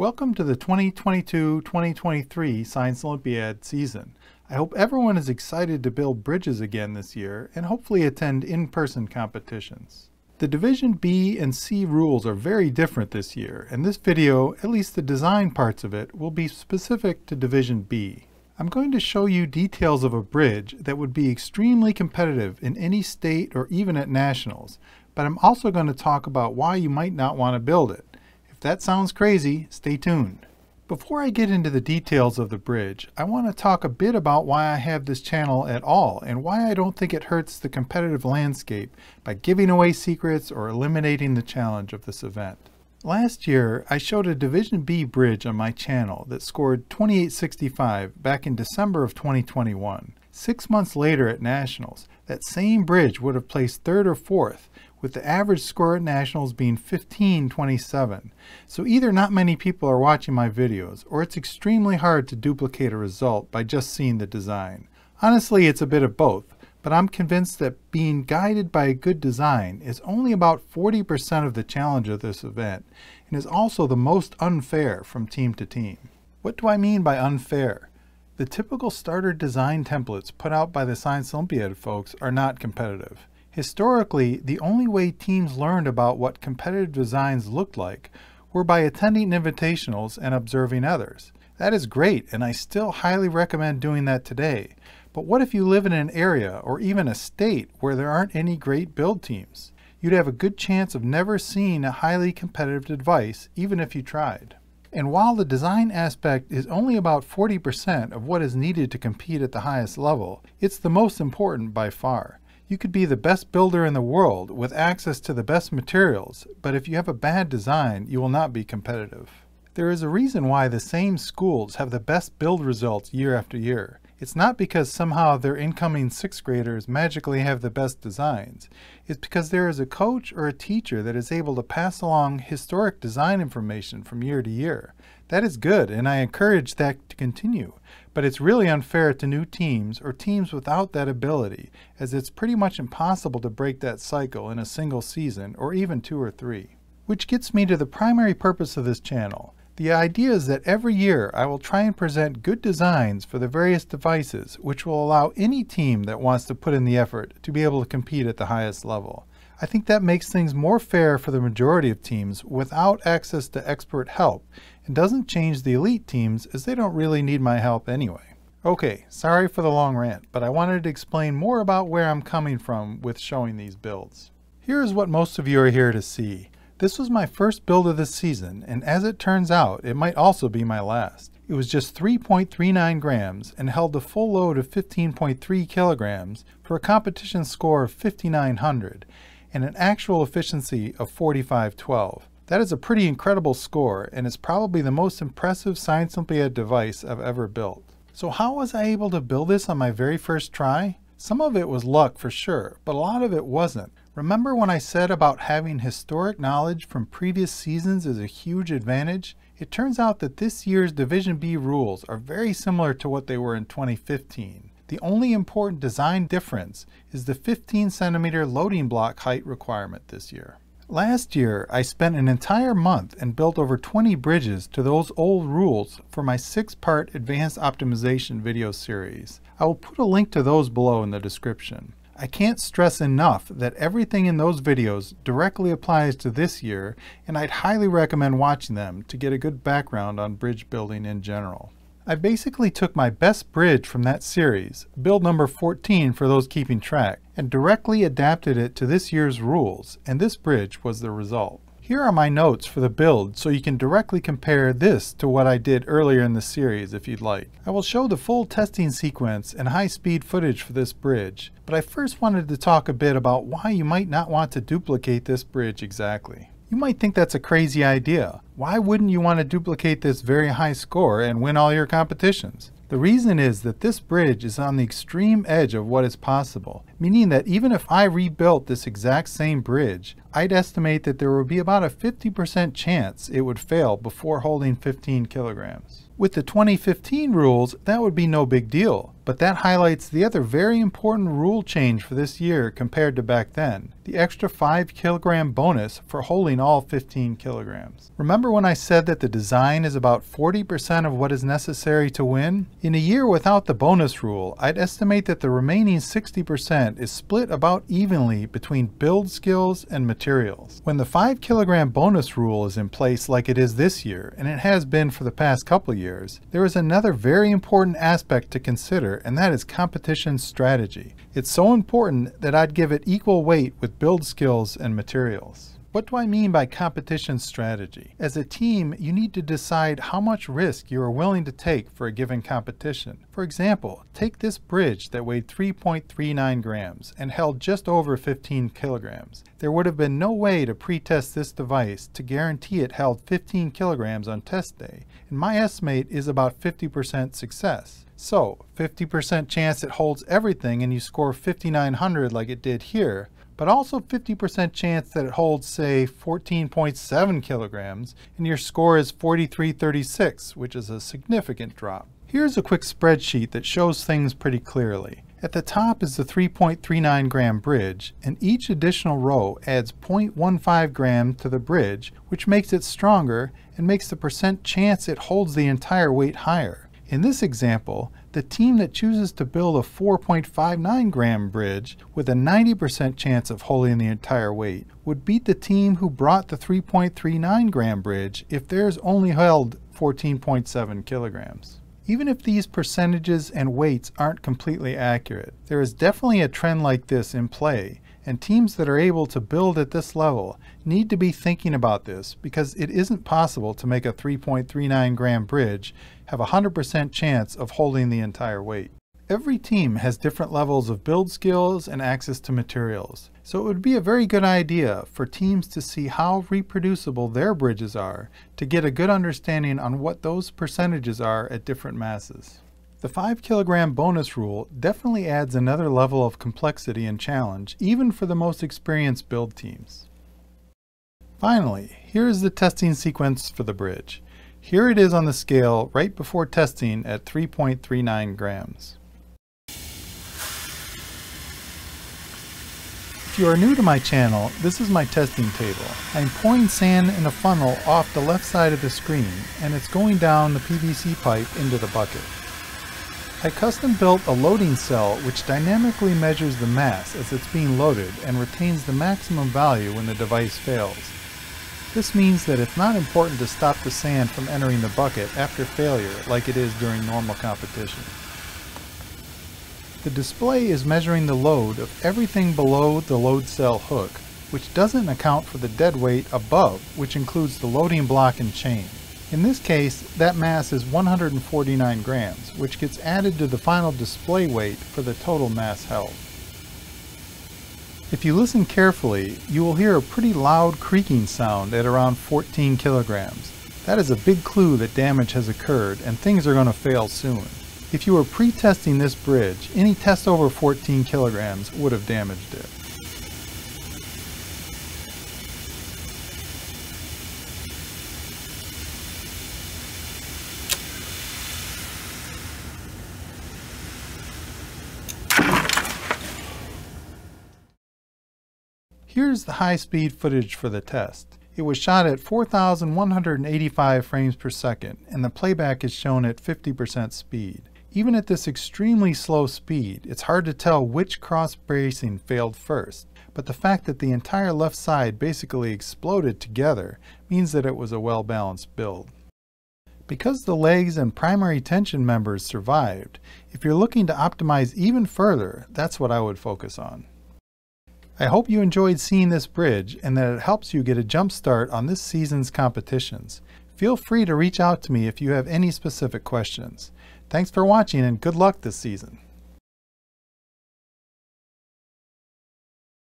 Welcome to the 2022-2023 Science Olympiad season. I hope everyone is excited to build bridges again this year and hopefully attend in-person competitions. The Division B and C rules are very different this year, and this video, at least the design parts of it, will be specific to Division B. I'm going to show you details of a bridge that would be extremely competitive in any state or even at nationals, but I'm also going to talk about why you might not want to build it. That sounds crazy, stay tuned. Before I get into the details of the bridge, I want to talk a bit about why I have this channel at all and why I don't think it hurts the competitive landscape by giving away secrets or eliminating the challenge of this event. Last year, I showed a Division B bridge on my channel that scored 2865 back in December of 2021. Six months later at Nationals, that same bridge would have placed third or fourth, with the average score at Nationals being 1527. So either not many people are watching my videos, or it's extremely hard to duplicate a result by just seeing the design. Honestly, it's a bit of both, but I'm convinced that being guided by a good design is only about 40% of the challenge of this event, and is also the most unfair from team to team. What do I mean by unfair? The typical starter design templates put out by the Science Olympiad folks are not competitive. Historically, the only way teams learned about what competitive designs looked like were by attending invitationals and observing others. That is great, and I still highly recommend doing that today. But what if you live in an area or even a state where there aren't any great build teams? You'd have a good chance of never seeing a highly competitive device, even if you tried. And while the design aspect is only about 40% of what is needed to compete at the highest level, it's the most important by far. You could be the best builder in the world with access to the best materials, but if you have a bad design, you will not be competitive. There is a reason why the same schools have the best build results year after year. It's not because somehow their incoming sixth graders magically have the best designs. It's because there is a coach or a teacher that is able to pass along historic design information from year to year. That is good, and I encourage that to continue. But it's really unfair to new teams or teams without that ability, as it's pretty much impossible to break that cycle in a single season or even two or three. Which gets me to the primary purpose of this channel. The idea is that every year I will try and present good designs for the various devices which will allow any team that wants to put in the effort to be able to compete at the highest level. I think that makes things more fair for the majority of teams without access to expert help and doesn't change the elite teams as they don't really need my help anyway. Okay, sorry for the long rant, but I wanted to explain more about where I'm coming from with showing these builds. Here is what most of you are here to see. This was my first build of this season, and as it turns out, it might also be my last. It was just 3.39 grams and held a full load of 15.3 kilograms for a competition score of 5900 and an actual efficiency of 4512. That is a pretty incredible score and is probably the most impressive Science Olympiad device I've ever built. So how was I able to build this on my very first try? Some of it was luck for sure, but a lot of it wasn't. Remember when I said about having historic knowledge from previous seasons is a huge advantage? It turns out that this year's Division B rules are very similar to what they were in 2015. The only important design difference is the 15 centimeter loading block height requirement this year. Last year, I spent an entire month and built over 20 bridges to those old rules for my six-part advanced optimization video series. I will put a link to those below in the description. I can't stress enough that everything in those videos directly applies to this year, and I'd highly recommend watching them to get a good background on bridge building in general. I basically took my best bridge from that series, build number 14 for those keeping track, and directly adapted it to this year's rules, and this bridge was the result. Here are my notes for the build so you can directly compare this to what I did earlier in the series if you'd like. I will show the full testing sequence and high-speed footage for this bridge, but I first wanted to talk a bit about why you might not want to duplicate this bridge exactly. You might think that's a crazy idea. Why wouldn't you want to duplicate this very high score and win all your competitions? The reason is that this bridge is on the extreme edge of what is possible. Meaning that even if I rebuilt this exact same bridge, I'd estimate that there would be about a 50% chance it would fail before holding 15 kilograms. With the 2015 rules, that would be no big deal, but that highlights the other very important rule change for this year compared to back then, the extra 5 kilogram bonus for holding all 15 kilograms. Remember when I said that the design is about 40% of what is necessary to win? In a year without the bonus rule, I'd estimate that the remaining 60% is split about evenly between build skills and materials. When the 5 kilogram bonus rule is in place like it is this year, and it has been for the past couple years, there is another very important aspect to consider, and that is competition strategy. It's so important that I'd give it equal weight with build skills and materials. What do I mean by competition strategy? As a team, you need to decide how much risk you are willing to take for a given competition. For example, take this bridge that weighed 3.39 grams and held just over 15 kilograms. There would have been no way to pre-test this device to guarantee it held 15 kilograms on test day, and my estimate is about 50% success. So, 50% chance it holds everything and you score 5900 like it did here, but also 50% chance that it holds, say, 14.7 kilograms, and your score is 4336, which is a significant drop. Here's a quick spreadsheet that shows things pretty clearly. At the top is the 3.39 gram bridge, and each additional row adds 0.15 gram to the bridge, which makes it stronger and makes the percent chance it holds the entire weight higher. In this example, the team that chooses to build a 4.59 gram bridge with a 90% chance of holding the entire weight would beat the team who brought the 3.39 gram bridge if theirs only held 14.7 kilograms. Even if these percentages and weights aren't completely accurate, there is definitely a trend like this in play, and teams that are able to build at this level need to be thinking about this because it isn't possible to make a 3.39 gram bridge have a 100% chance of holding the entire weight. Every team has different levels of build skills and access to materials, so it would be a very good idea for teams to see how reproducible their bridges are to get a good understanding on what those percentages are at different masses. The 5 kilogram bonus rule definitely adds another level of complexity and challenge, even for the most experienced build teams. Finally, here is the testing sequence for the bridge. Here it is on the scale right before testing at 3.39 grams. If you are new to my channel, this is my testing table. I'm pouring sand in a funnel off the left side of the screen, and it's going down the PVC pipe into the bucket. I custom built a loading cell which dynamically measures the mass as it's being loaded and retains the maximum value when the device fails. This means that it's not important to stop the sand from entering the bucket after failure like it is during normal competition. The display is measuring the load of everything below the load cell hook, which doesn't account for the dead weight above, which includes the loading block and chain. In this case, that mass is 149 grams, which gets added to the final display weight for the total mass held. If you listen carefully, you will hear a pretty loud creaking sound at around 14 kilograms. That is a big clue that damage has occurred and things are going to fail soon. If you were pre-testing this bridge, any test over 14 kilograms would have damaged it. Here's the high-speed footage for the test. It was shot at 4,185 frames per second, and the playback is shown at 50% speed. Even at this extremely slow speed, it's hard to tell which cross bracing failed first, but the fact that the entire left side basically exploded together means that it was a well-balanced build. Because the legs and primary tension members survived, if you're looking to optimize even further, that's what I would focus on. I hope you enjoyed seeing this bridge and that it helps you get a jump start on this season's competitions. Feel free to reach out to me if you have any specific questions. Thanks for watching and good luck this season.